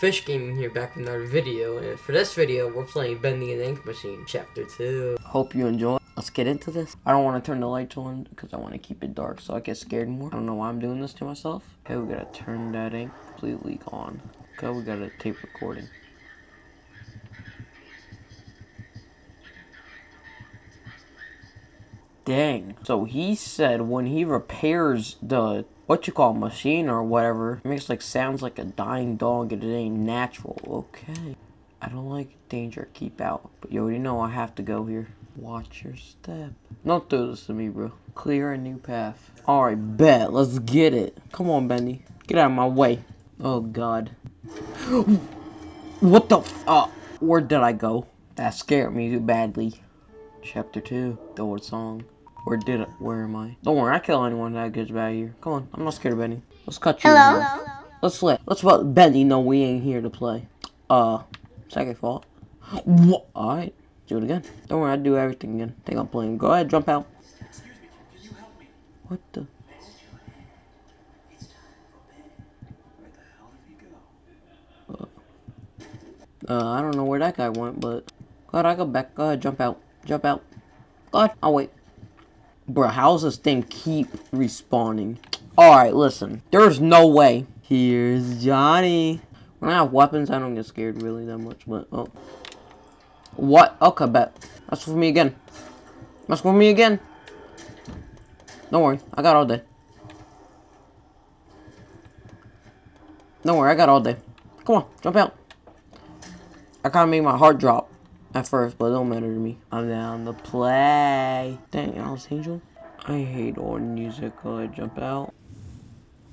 Fish Gaming here back with another video, and for this video, we're playing Bendy and Ink Machine Chapter 2. Hope you enjoy. Let's get into this. I don't want to turn the lights on because I want to keep it dark so I get scared more. I don't know why I'm doing this to myself. Okay, we gotta turn that ink completely on. Okay, we gotta tape recording. Dang. So he said when he repairs the what you call machine or whatever, it makes like sounds like a dying dog and it ain't natural. Okay. I don't like danger. Keep out. But you already know I have to go here. Watch your step. Don't do this to me, bro. Clear a new path. Alright, bet. Let's get it. Come on, Bendy. Get out of my way. Oh, God. what the f- uh, Where did I go? That scared me too badly. Chapter 2. The old song. Where did it? Where am I? Don't worry, I kill anyone that gets back here. Come on, I'm not scared of Benny. Let's cut you. Hello. Let's let let's let Benny know we ain't here to play. Uh, second fault. What? All right, do it again. Don't worry, I do everything again. Think I'm playing. Go ahead, jump out. What the? Uh, I don't know where that guy went, but God, I go back. Go ahead, jump out, jump out. God, I'll wait. Bro, how's this thing keep respawning? Alright, listen. There's no way. Here's Johnny. When I have weapons, I don't get scared really that much, but, oh. What? Okay, bet. That's for me again. That's for me again. Don't worry, I got all day. Don't worry, I got all day. Come on, jump out. I kind of made my heart drop at first, but it don't matter to me. I'm down to play. Dang, Alice Angel. I hate old music. Go ahead, jump out.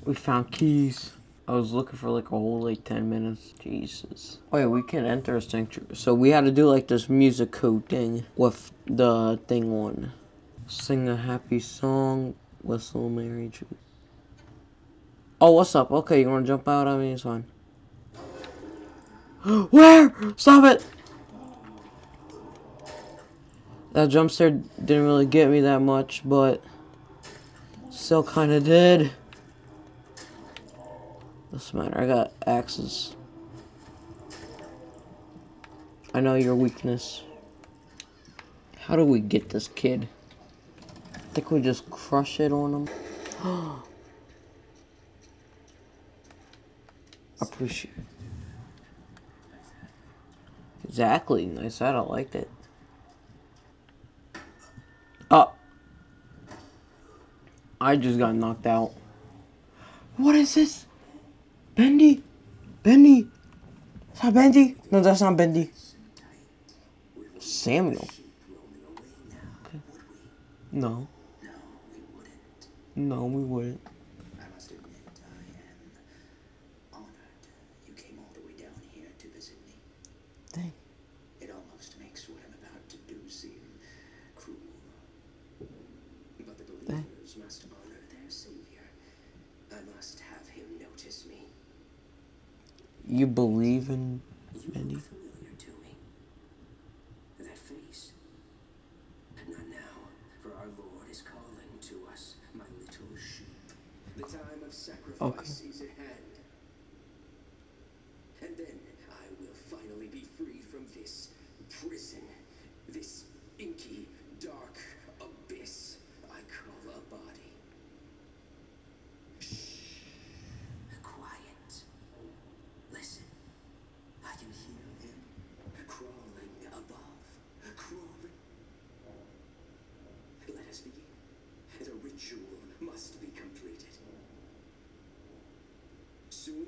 We found keys. I was looking for like a whole like 10 minutes. Jesus. Yeah, we can enter a sanctuary. So we had to do like this music code thing with the thing on. Sing a happy song, whistle Mary Ju. Oh, what's up? Okay, you wanna jump out? I mean, it's fine. Where? Stop it! That jump scare didn't really get me that much, but still kind of did. Doesn't matter. I got axes. I know your weakness. How do we get this kid? I think we just crush it on him. Appreciate. Exactly. Nice. I don't like it. Oh. I just got knocked out. What is this? Bendy? Bendy? Is that Bendy? No, that's not Bendy. Samuel. Okay. No. No, we wouldn't. I must admit, I am honored you came all the way down here to visit me. Dang. It almost makes what I'm about to do seem cruel. But the believers must honor their savior. I must have him notice me. You believe in You look familiar to me. That face. Not now, for our Lord is calling to us, my little sheep. The time of sacrifice Okay. is at hand. And then I will finally be freed from this prison, this inky, dark abyss I call a body. Shh. Quiet. Listen. I can hear him crawling above, crawling. Let us begin. The ritual must be completed. Soon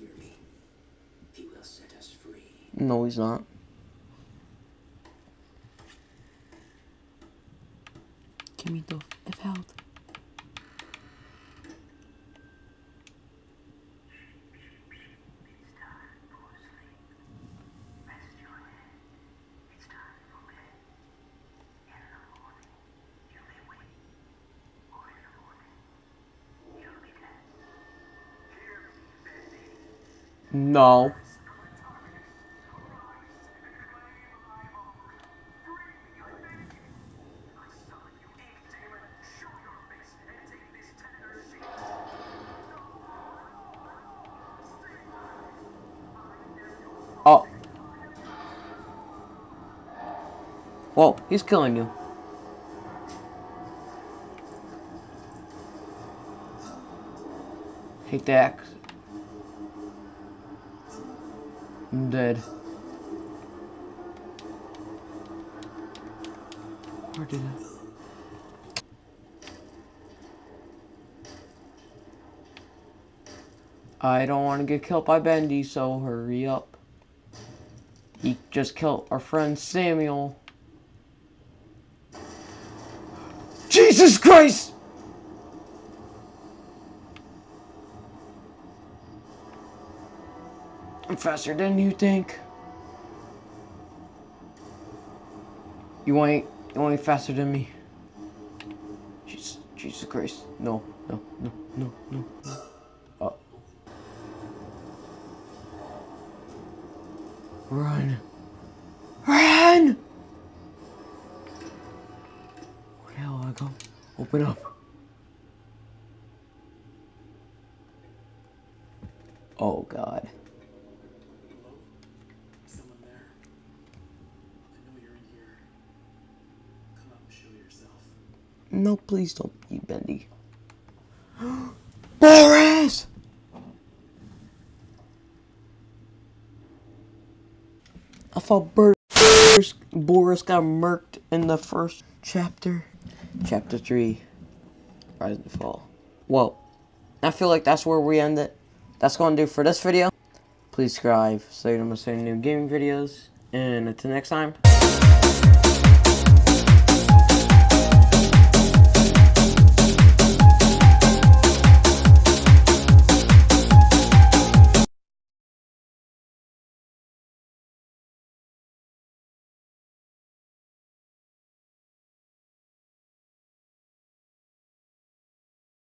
he me. He will set us free. No, he's not. Give me the F health. No. Oh. Whoa, he's killing you. Hate the I'm dead. Where did it? I don't want to get killed by Bendy, so hurry up. He just killed our friend Samuel. Jesus Christ! Faster than you think. You ain't, you ain't faster than me. Jesus, Jesus Christ. No, no, no, no, no, no. Oh. Run. Run! Where the hell I go? Open up. Oh god. Hello? Someone there? I know you're in here. Come out and show yourself. No, please don't be bendy. Boris! I thought Boris, Boris got murked in the first chapter. Chapter 3 Rise and Fall. Well, I feel like that's where we end it. That's going to do for this video. Please subscribe so you don't miss any new gaming videos. And until next time.